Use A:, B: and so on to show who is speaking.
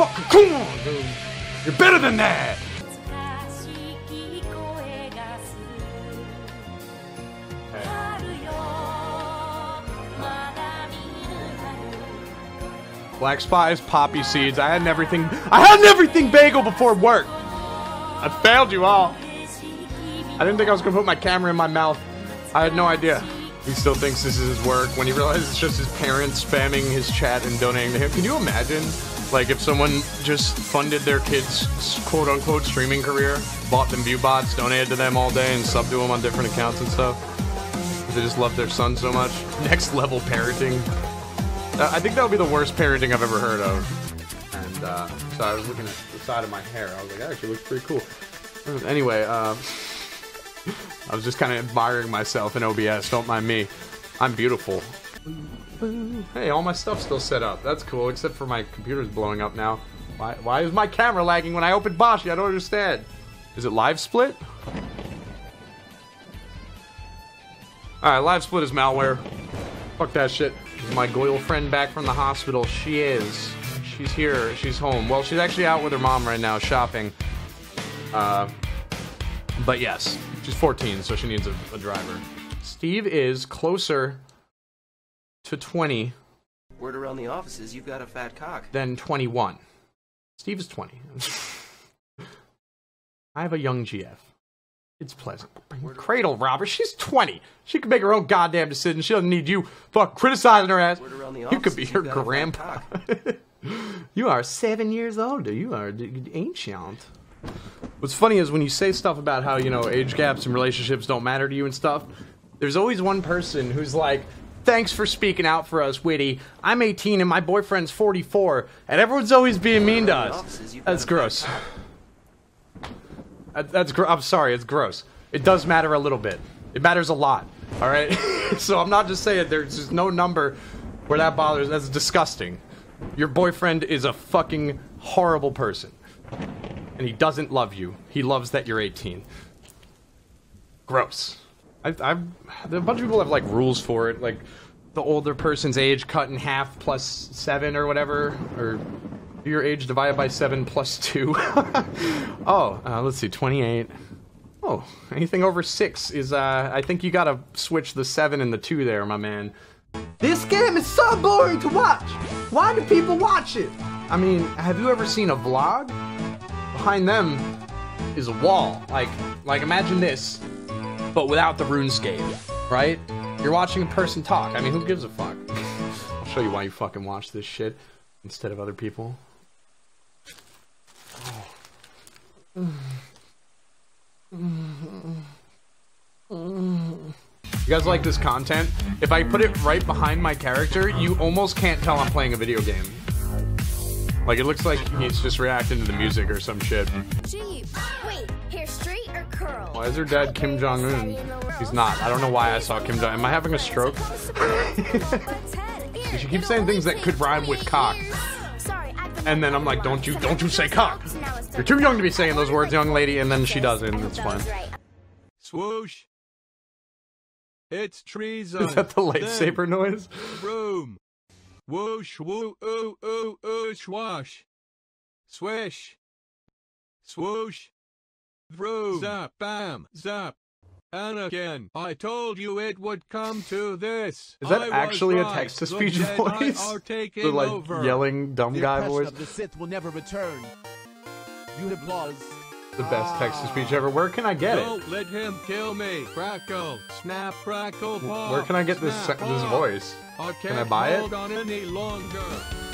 A: fucking come on, dude. You're better than that. Black spies, poppy seeds. I had everything. I had everything bagel before work. I failed you all. I didn't think I was gonna put my camera in my mouth. I had no idea. He still thinks this is his work when he realizes it's just his parents spamming his chat and donating to him. Can you imagine, like, if someone just funded their kid's quote unquote streaming career, bought them view bots, donated to them all day, and subbed to them on different accounts and stuff? They just love their son so much. Next level parenting. Uh, I think that would be the worst parenting I've ever heard of. And uh, so I was looking at the side of my hair. I was like, that actually looks pretty cool. Anyway, uh, I was just kind of admiring myself in OBS. Don't mind me. I'm beautiful. Hey, all my stuff's still set up. That's cool, except for my computer's blowing up now. Why, why is my camera lagging when I open Boshi? I don't understand. Is it live split? Alright, live split is malware. Fuck that shit. Is my Goyle friend back from the hospital? She is. She's here. She's home. Well, she's actually out with her mom right now shopping. Uh, but yes, she's 14, so she needs a, a driver. Steve is closer to 20
B: Word around the office is you've got a fat cock.
A: Then 21. Steve is 20. I have a young GF. It's pleasant. Cradle robber. She's 20. She can make her own goddamn decision. She doesn't need you fuck criticizing her ass.
B: Word around the
A: You could be her
B: you've got a fat
A: grandpa. you are seven years older. You are ancient. What's funny is when you say stuff about how, you know, age gaps and relationships don't matter to you and stuff, there's always one person who's like, Thanks for speaking out for us, Witty. I'm 18 and my boyfriend's 44, and everyone's always being mean to us. That's gross. That's gr- I'm sorry, it's gross. It does matter a little bit. It matters a lot. All right. so I'm not just saying there's just no number where that bothers. That's disgusting. Your boyfriend is a fucking horrible person, and he doesn't love you. He loves that you're 18. Gross. I, I've a bunch of people have like rules for it, like the older person's age cut in half plus seven or whatever, or your age divided by seven plus two. oh, uh, let's see, 28. Oh, anything over six is, uh, I think you gotta switch the seven and the two there, my man. This game is so boring to watch! Why do people watch it? I mean, have you ever seen a vlog? Behind them is a wall. Like, like imagine this, but without the RuneScape, right? You're watching a person talk. I mean, who gives a fuck? I'll show you why you fucking watch this shit instead of other people. You guys like this content? If I put it right behind my character, you almost can't tell I'm playing a video game. Like, it looks like he's just reacting to the music or some shit.
C: Gee, wait, hair straight or curl?
A: Why is her dad Kim Jong Un? He's not. I don't know why I saw Kim Jong. Am I having a stroke? she keeps saying things that could rhyme with cock, and then I'm like, don't you, don't you say cock? You're too young to be saying those words, young lady. And then she does it, and it's fine.
D: Swoosh. It's treason.
A: Is that the lightsaber noise?
D: Room. Whoosh, woo, ooh, ooh, ooh, swash. Swish. Swoosh. Vroom. Zap, bam, zap. And again, I told you it would come to this.
A: Is that
D: I was
A: actually a text-to-speech voice?
D: Are taking
A: The like
D: over.
A: yelling dumb
E: The
A: guy voice.
E: of the Sith will never return. You have laws.
A: The best text to speech ah. ever. Where can I get it?
D: Don't let him kill me. Crackle, snap, crackle, pop.
A: Where can I get this this voice?
D: I
A: Can I
D: can't
A: buy it?